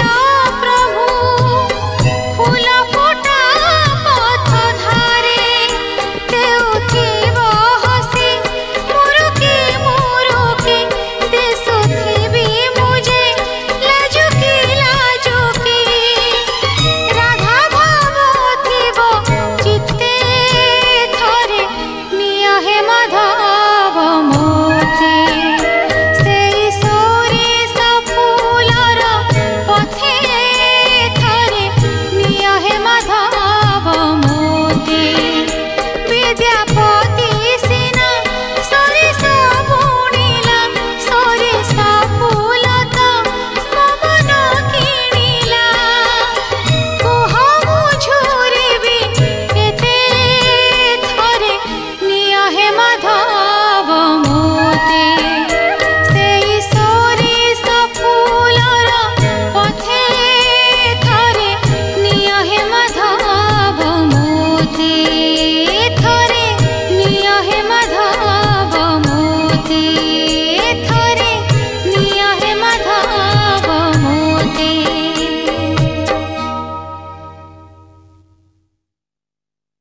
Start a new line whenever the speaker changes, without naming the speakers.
Oh.